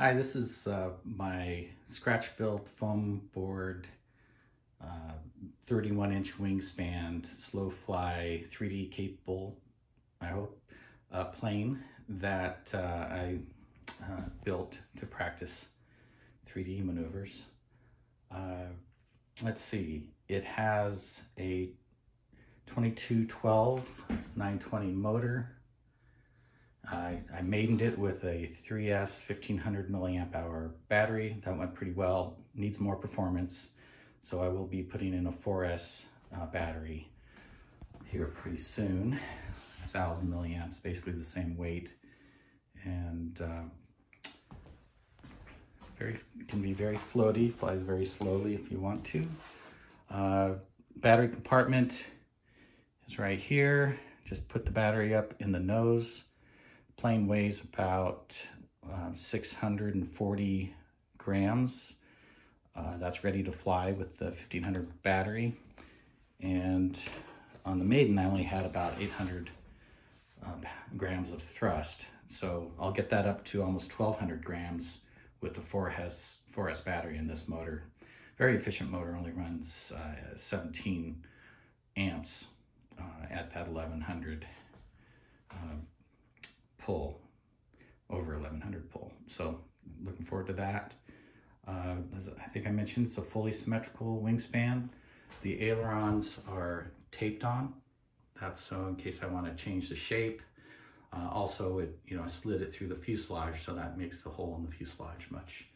Hi, this is uh, my scratch-built foam board, 31-inch uh, wingspan, slow fly, 3D capable, I hope, uh, plane that uh, I uh, built to practice 3D maneuvers. Uh, let's see, it has a 2212 920 motor, I, I maidened it with a 3S 1500 milliamp hour battery. That went pretty well, needs more performance. So I will be putting in a 4S uh, battery here pretty soon. 1000 milliamps, basically the same weight. And uh, very can be very floaty, flies very slowly if you want to. Uh, battery compartment is right here. Just put the battery up in the nose plane weighs about uh, 640 grams. Uh, that's ready to fly with the 1500 battery. And on the Maiden, I only had about 800 uh, grams of thrust. So I'll get that up to almost 1200 grams with the 4S, 4S battery in this motor. Very efficient motor, only runs uh, 17 amps uh, at that 1100 pull, over 1100 pull. So looking forward to that. Uh, I think I mentioned, it's a fully symmetrical wingspan. The ailerons are taped on. That's so in case I want to change the shape. Uh, also, it you know I slid it through the fuselage, so that makes the hole in the fuselage much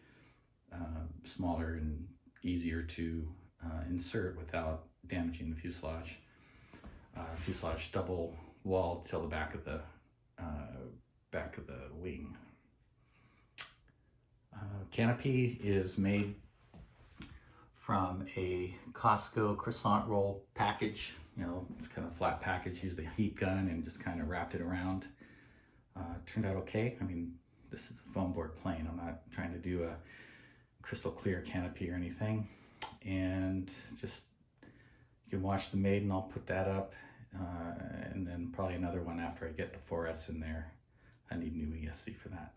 uh, smaller and easier to uh, insert without damaging the fuselage. Uh, fuselage double walled till the back of the uh, back of the wing. Uh, canopy is made from a Costco croissant roll package. You know, it's kind of flat package, used a heat gun and just kind of wrapped it around. Uh, turned out okay. I mean, this is a foam board plane. I'm not trying to do a crystal clear canopy or anything. And just, you can watch the Maiden, I'll put that up. Uh, and then probably another one after I get the 4S in there. I need new ESC for that.